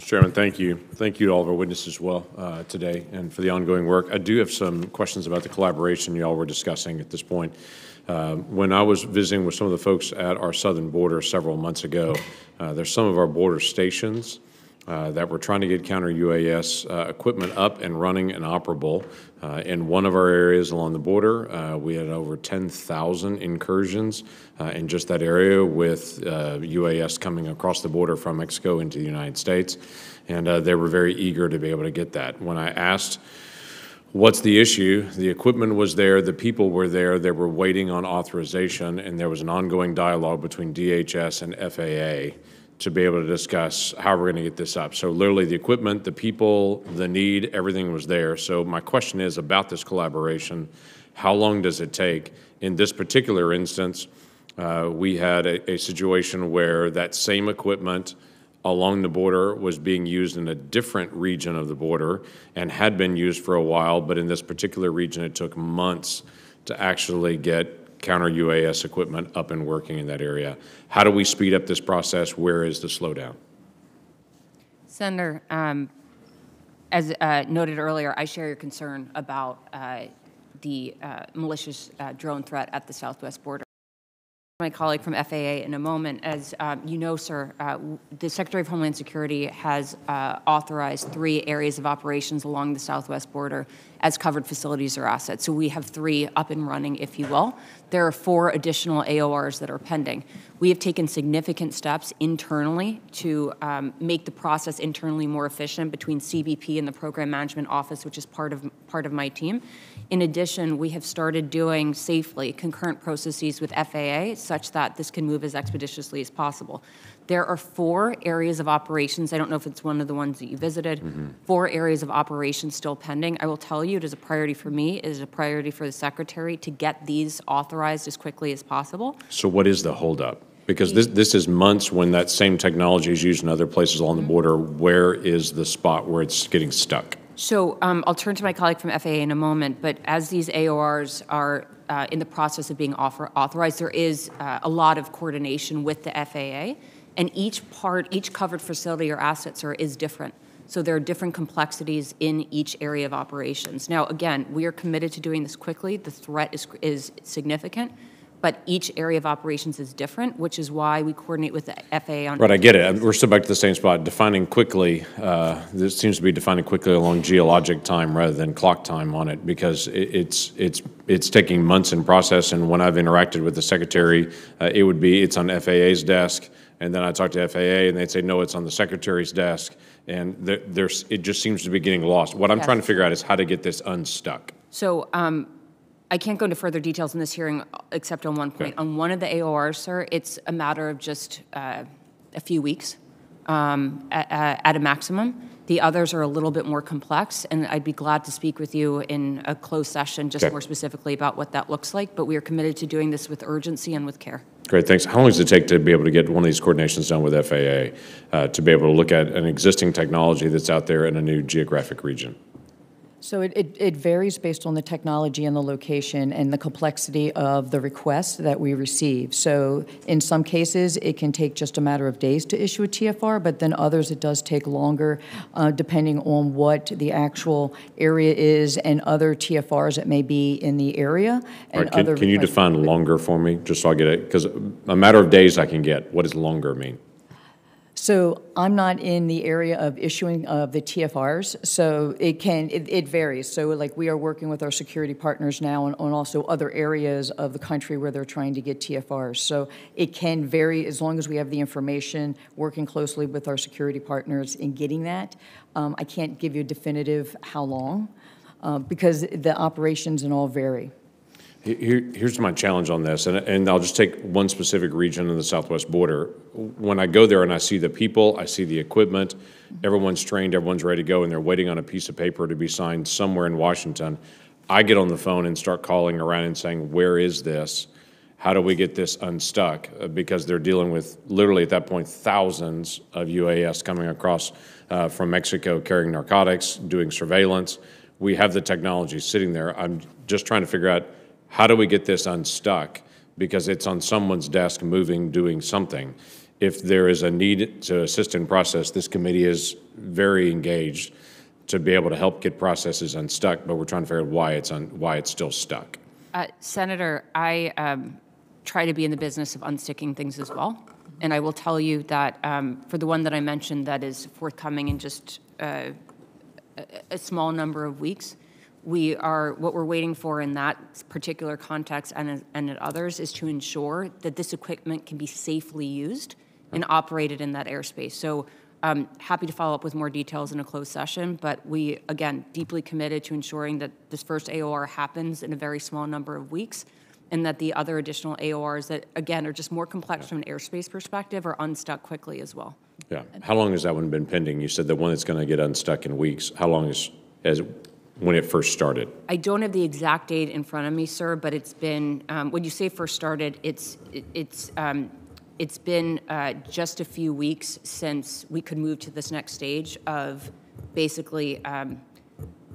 Mr. Chairman, thank you. Thank you to all of our witnesses as well uh, today and for the ongoing work. I do have some questions about the collaboration y'all were discussing at this point. Uh, when I was visiting with some of the folks at our southern border several months ago, uh, there's some of our border stations uh, that we're trying to get counter UAS uh, equipment up and running and operable. Uh, in one of our areas along the border, uh, we had over 10,000 incursions uh, in just that area with UAS coming across the border from Mexico into the United States. And they were very eager to be able to get that. When I asked, What's the issue? The equipment was there, the people were there, they were waiting on authorization, and there was an ongoing dialogue between DHS and FAA to be able to discuss how we're going to get this up. So literally the equipment, the people, the need, everything was there. So my question is about this collaboration, how long does it take? In this particular instance, uh, we had a, a situation where that same equipment along the border was being used in a different region of the border and had been used for a while, but in this particular region, it took months to actually get counter UAS equipment up and working in that area. How do we speed up this process? Where is the slowdown? Senator, um, as uh, noted earlier, I share your concern about uh, the uh, malicious uh, drone threat at the southwest border my colleague from FAA in a moment. As um, you know, sir, uh, the Secretary of Homeland Security has uh, authorized three areas of operations along the southwest border as covered facilities or assets. So we have three up and running, if you will. There are four additional AORs that are pending. We have taken significant steps internally to um, make the process internally more efficient between CBP and the Program Management Office, which is part of part of my team. In addition, we have started doing safely concurrent processes with FAA such that this can move as expeditiously as possible. There are four areas of operations. I don't know if it's one of the ones that you visited. Mm-hmm. Four areas of operations still pending. I will tell you, it is a priority for me. It is a priority for the secretary to get these authorized as quickly as possible. So, what is the holdup? Because this, this is months when that same technology is used in other places along the mm-hmm. border. Where is the spot where it's getting stuck? So um, I'll turn to my colleague from FAA in a moment, but as these AORs are uh, in the process of being offer- authorized, there is uh, a lot of coordination with the FAA and each part, each covered facility or assets are, is different. So there are different complexities in each area of operations. Now, again, we are committed to doing this quickly. The threat is, is significant, but each area of operations is different, which is why we coordinate with the FAA on. Right, I get it. We're still back to the same spot. Defining quickly, uh, this seems to be defining quickly along geologic time rather than clock time on it because it, it's it's it's taking months in process. And when I've interacted with the secretary, uh, it would be it's on FAA's desk and then I talk to FAA, and they'd say, no, it's on the secretary's desk, and there, there's, it just seems to be getting lost. What I'm yes. trying to figure out is how to get this unstuck. So um, I can't go into further details in this hearing except on one point. Okay. On one of the AORs, sir, it's a matter of just uh, a few weeks um, at, at, a maximum. The others are a little bit more complex, and I'd be glad to speak with you in a closed session just okay. more specifically about what that looks like. But we are committed to doing this with urgency and with care. Great, thanks. How long does it take to be able to get one of these coordinations done with FAA uh, to be able to look at an existing technology that's out there in a new geographic region? So it, it, it, varies based on the technology and the location and the complexity of the request that we receive. So in some cases, it can take just a matter of days to issue a TFR, but then others it does take longer, uh, depending on what the actual area is and other TFRs that may be in the area. And right, can, other can you define longer for me, just so I get it? Because a matter of days I can get. What does longer mean? So I'm not in the area of issuing of the TFRs, so it can it, it varies. So like we are working with our security partners now and on, also other areas of the country where they're trying to get TFRs. So it can vary as long as we have the information, working closely with our security partners in getting that. Um, I can't give you a definitive how long uh, because the operations and all vary. Here, here's my challenge on this, and, and I'll just take one specific region in the southwest border. When I go there and I see the people, I see the equipment, everyone's trained, everyone's ready to go, and they're waiting on a piece of paper to be signed somewhere in Washington. I get on the phone and start calling around and saying, Where is this? How do we get this unstuck? Uh, because they're dealing with literally at that point thousands of UAS coming across uh, from Mexico carrying narcotics, doing surveillance. We have the technology sitting there. I'm just trying to figure out how do we get this unstuck? Because it's on someone's desk moving, doing something. if there is a need to assist in process, this committee is very engaged to be able to help get processes unstuck, but we're trying to figure out why it's, un- why it's still stuck. Uh, Senator, I um, try to be in the business of unsticking things as well. And I will tell you that um, for the one that I mentioned that is forthcoming in just uh, a small number of weeks, we are, what we're waiting for in that particular context and, and in others is to ensure that this equipment can be safely used and operated in that airspace. So um, happy to follow up with more details in a closed session, but we, again, deeply committed to ensuring that this first AOR happens in a very small number of weeks, and that the other additional AORs that, again, are just more complex from an airspace perspective are unstuck quickly as well. Yeah. How long has that one been pending? You said the one that's going to get unstuck in weeks. How long is, as, when it first started? I don't have the exact date in front of me, sir, but it's been, um, when you say first started, it's, it- it's, um, it's been uh, just a few weeks since we could move to this next stage of basically um,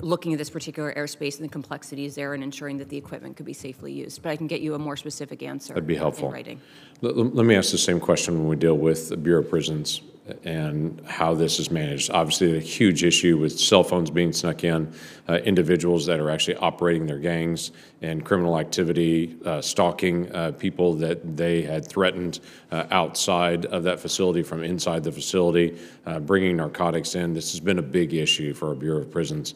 looking at this particular airspace and the complexities there and ensuring that the equipment could be safely used. But I can get you a more specific answer. That'd be helpful. In writing. Let, let me ask the same question when we deal with the Bureau of Prisons and how this is managed. Obviously, a huge issue with cell phones being snuck in, uh, individuals that are actually operating their gangs and criminal activity, uh, stalking uh, people that they had threatened uh, outside of that facility from inside the facility, uh, bringing narcotics in. This has been a big issue for our Bureau of Prisons.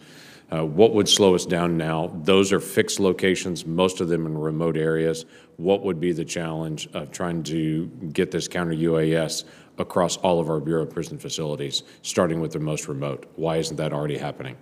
Uh, What would slow us down now? Those are fixed locations, most of them in remote areas. What would be the challenge of trying to get this counter UAS across all of our Bureau of Prison facilities, starting with the most remote? Why isn't that already happening?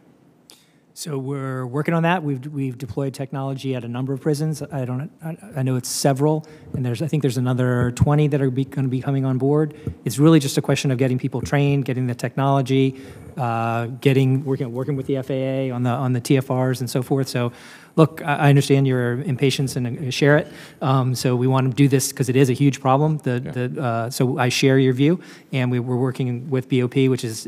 So we're working on that. We've, we've deployed technology at a number of prisons. I don't, I, I know it's several, and there's, I think there's another 20 that are be, going to be coming on board. It's really just a question of getting people trained, getting the technology, uh, getting, working, working with the FAA on the, on the TFRs and so forth. So, look, I, understand your impatience and uh, share it. Um, so we want to do this because it is a huge problem. The, the, uh, so I share your view, and we, we're working with BOP, which is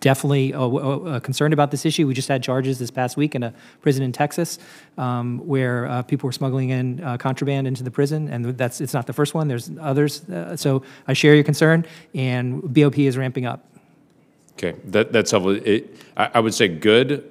definitely uh, uh, concerned about this issue. We just had charges this past week in a prison in Texas um, where uh, people were smuggling in uh, contraband into the prison, and that's it's not the first one. There's others. Uh, so I share your concern, and BOP is ramping up. Okay, that, that's helpful. It, I, I would say good,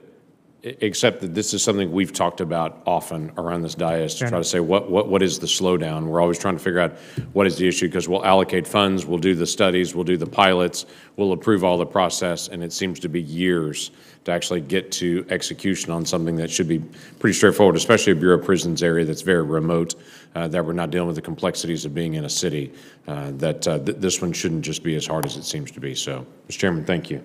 except that this is something we've talked about often around this dais to try to say, what, what, what is the slowdown? We're always trying to figure out what is the issue, because we'll allocate funds, we'll do the studies, we'll do the pilots, we'll approve all the process, and it seems to be years to actually get to execution on something that should be pretty straightforward, especially a Bureau of Prisons area that's very remote, uh, that we're not dealing with the complexities of being in a city, uh, that uh, th- this one shouldn't just be as hard as it seems to be. So, Mr. Chairman, thank you.